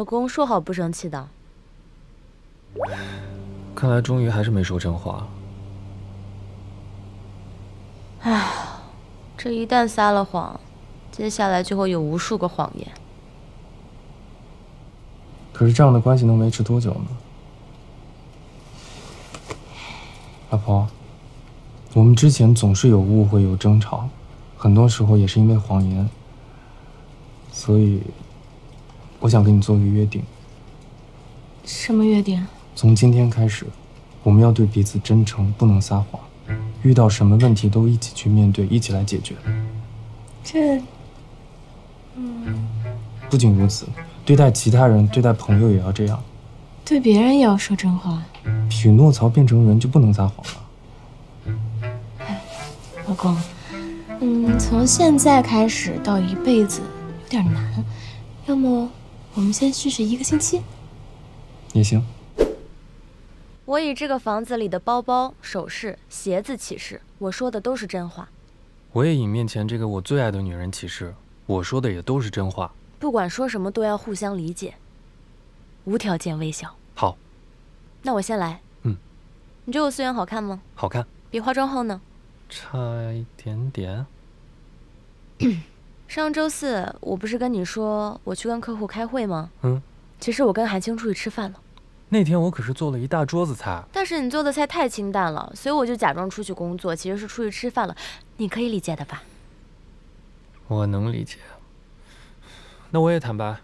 老公说好不生气的。看来终于还是没说真话。唉，这一旦撒了谎，接下来就会有无数个谎言。可是这样的关系能维持多久呢？老婆，我们之前总是有误会、有争吵，很多时候也是因为谎言。所以，我想跟你做一个约定。什么约定？从今天开始，我们要对彼此真诚，不能撒谎。遇到什么问题都一起去面对，一起来解决。这，嗯，不仅如此，对待其他人、对待朋友也要这样。对别人也要说真话。匹诺曹变成人就不能撒谎了。老公，嗯，从现在开始到一辈子有点难，要么我们先试试一个星期。也行。我以这个房子里的包包、首饰、鞋子起誓，我说的都是真话。我也以面前这个我最爱的女人起誓，我说的也都是真话。不管说什么，都要互相理解，无条件微笑。好，那我先来。嗯，你觉得我素颜好看吗？好看。比化妆后呢？差一点点。上周四我不是跟你说我去跟客户开会吗？嗯。其实我跟韩青出去吃饭了。那天我可是做了一大桌子菜，但是你做的菜太清淡了，所以我就假装出去工作，其实是出去吃饭了。你可以理解的吧？我能理解。那我也坦白，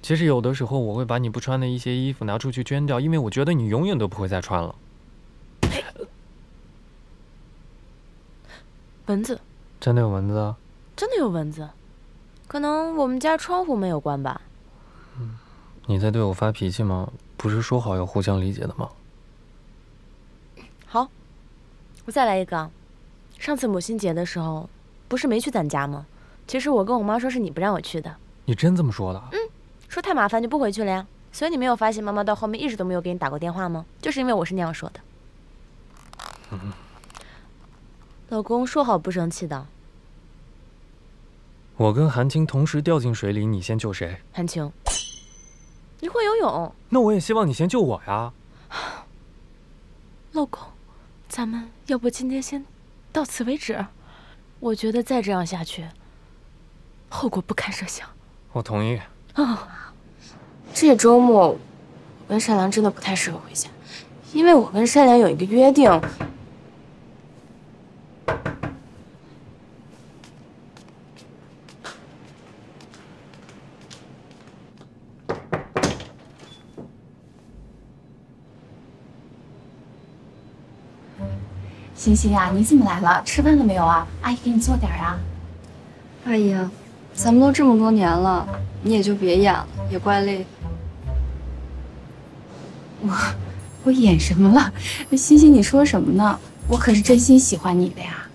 其实有的时候我会把你不穿的一些衣服拿出去捐掉，因为我觉得你永远都不会再穿了。蚊子？真的有蚊子？真的有蚊子？可能我们家窗户没有关吧。嗯，你在对我发脾气吗？不是说好要互相理解的吗？好，我再来一个。上次母亲节的时候，不是没去咱家吗？其实我跟我妈说是你不让我去的。你真这么说的？嗯，说太麻烦就不回去了呀。所以你没有发现妈妈到后面一直都没有给你打过电话吗？就是因为我是那样说的。嗯，老公说好不生气的。我跟韩青同时掉进水里，你先救谁？韩青。你会游泳，那我也希望你先救我呀，老公，咱们要不今天先到此为止？我觉得再这样下去，后果不堪设想。我同意。啊，这周末我跟善良真的不太适合回家，因为我跟善良有一个约定。星星呀，你怎么来了？吃饭了没有啊？阿姨给你做点啊。阿姨，咱们都这么多年了，你也就别演了，也怪累。我我演什么了？星星，你说什么呢？我可是真心喜欢你的呀。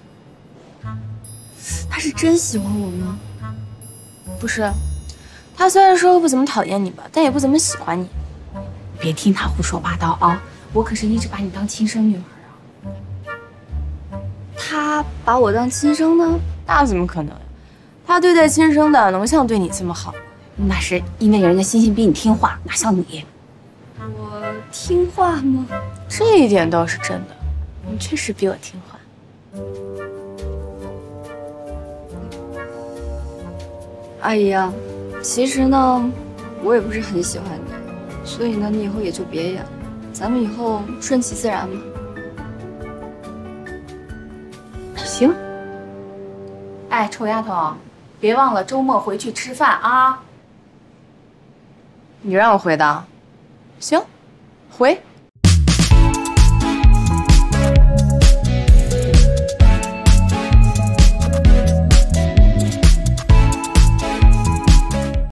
他是真喜欢我吗？不是，他虽然说不怎么讨厌你吧，但也不怎么喜欢你。别听他胡说八道啊！我可是一直把你当亲生女儿。他把我当亲生的，那怎么可能呀？他对待亲生的能像对你这么好？那是因为人家欣欣比你听话，哪像你？我听话吗？这一点倒是真的，你确实比我听话。阿姨啊，其实呢，我也不是很喜欢你，所以呢，你以后也就别演了，咱们以后顺其自然吧。行，哎，臭丫头，别忘了周末回去吃饭啊！你让我回的，行，回。